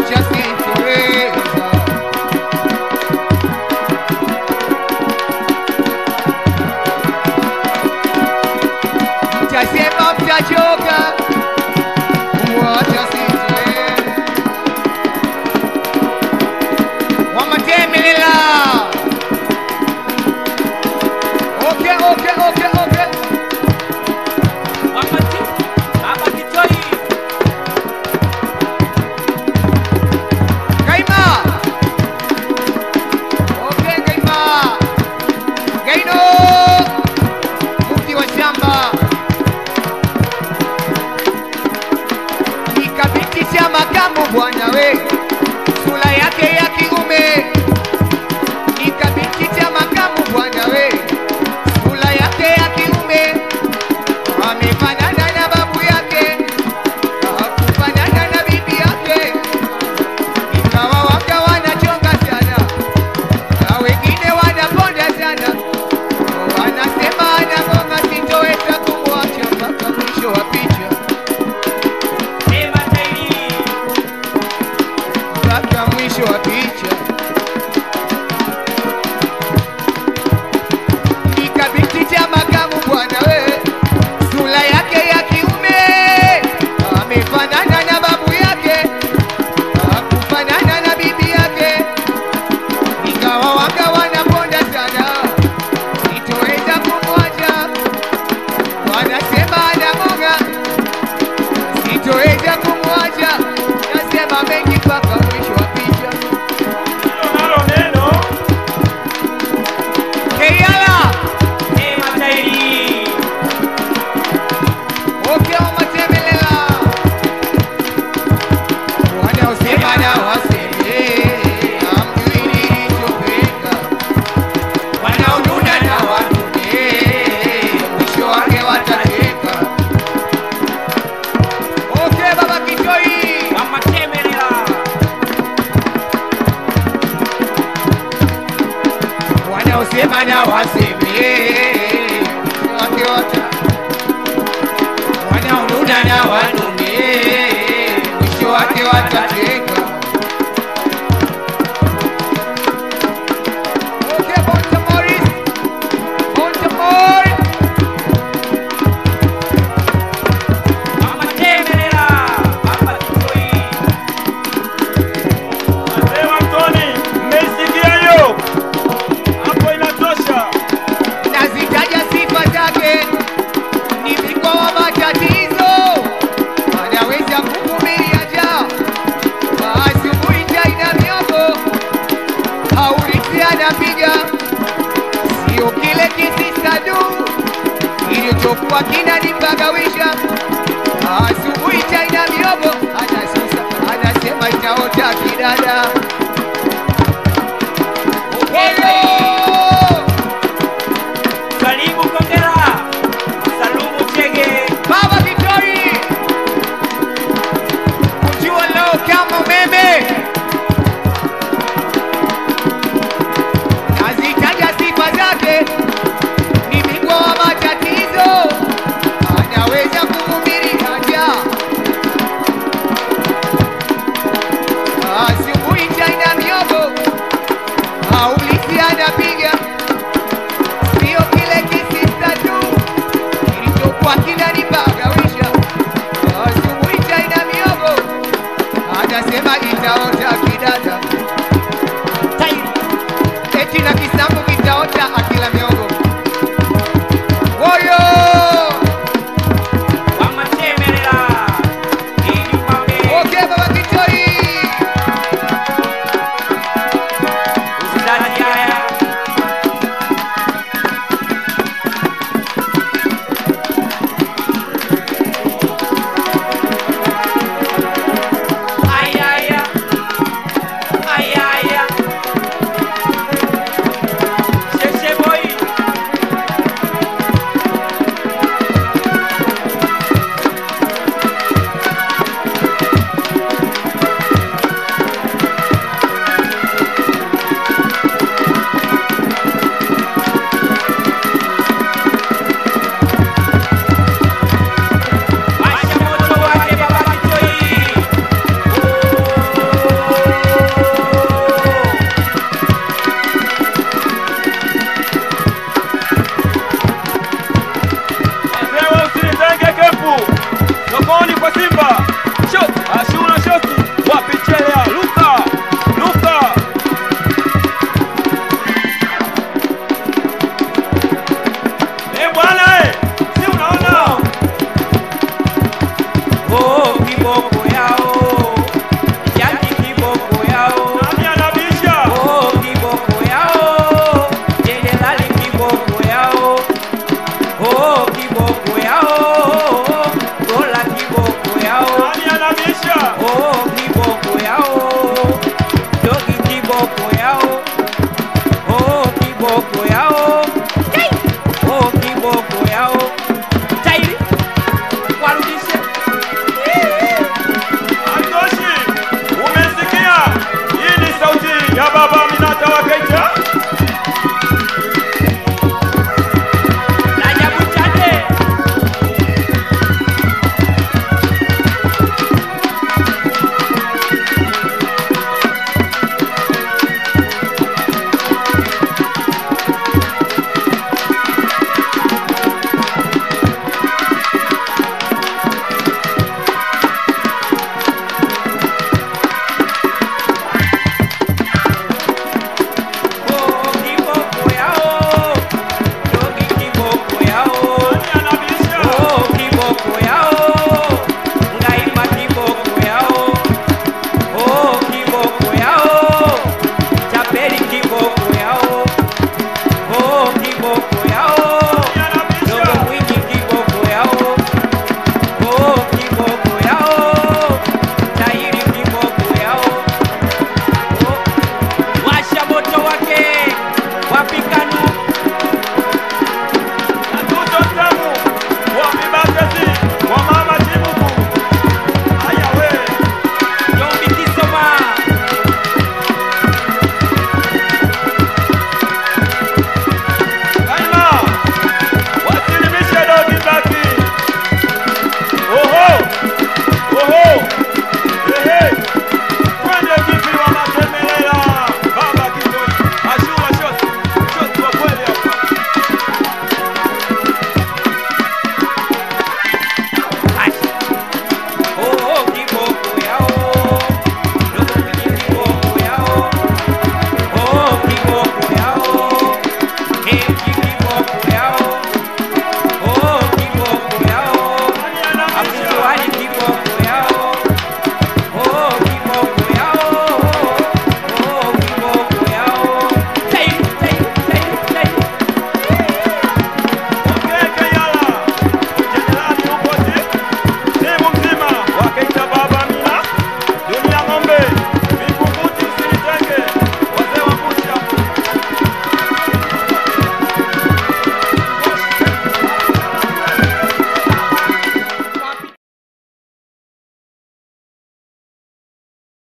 watch. bicho, a. wasifanya wasibie alichokuwa kinanipagawisha. Asubuhi chaina miogo anasusa anasema inaota kidada. Baba Kitori, kujua leo kama umeme!